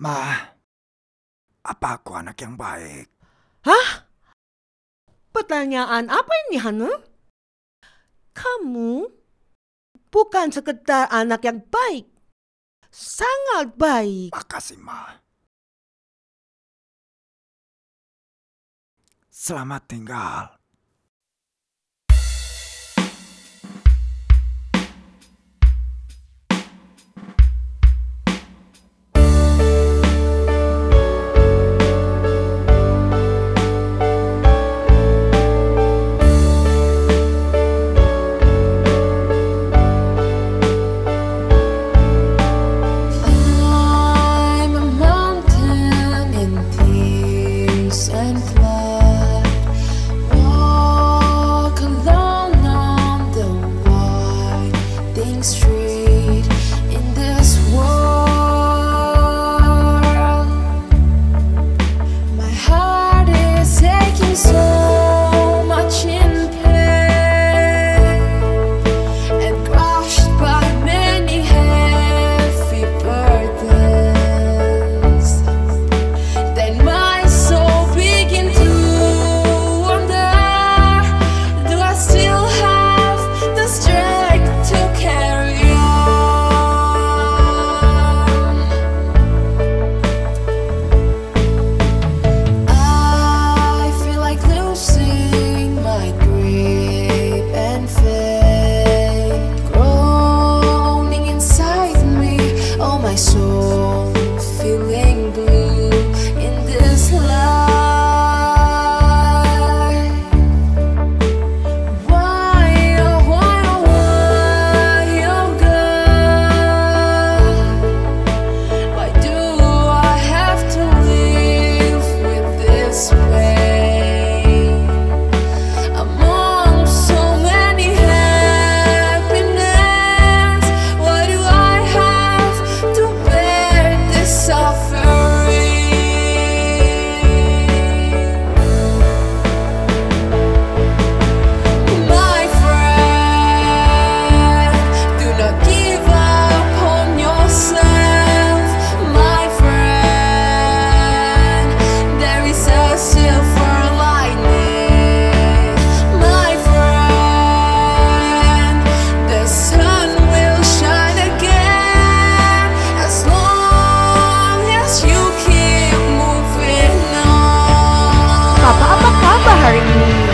Ma, apa aku anak yang baik? Hah? Pertanyaan apa ini, Hanu? Kamu bukan sekedar anak yang baik. Sangat baik. Makasih, Ma. Selamat tinggal.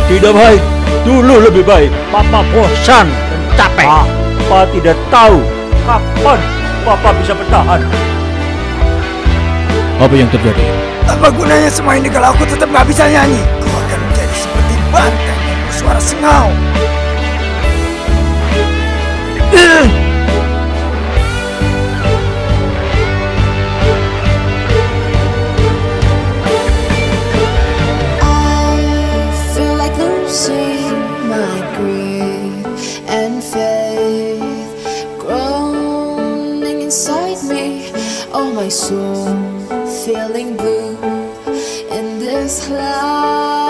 Tidak baik. Dulu lebih baik. Papa bosan dan capek. Papa ah, tidak tahu kapan Papa bisa bertahan. Apa yang terjadi? Apa gunanya semua ini kalau aku tetap nggak bisa nyanyi? Aku akan menjadi seperti banteng yang bersuara sengau. soon. Feeling blue in this cloud.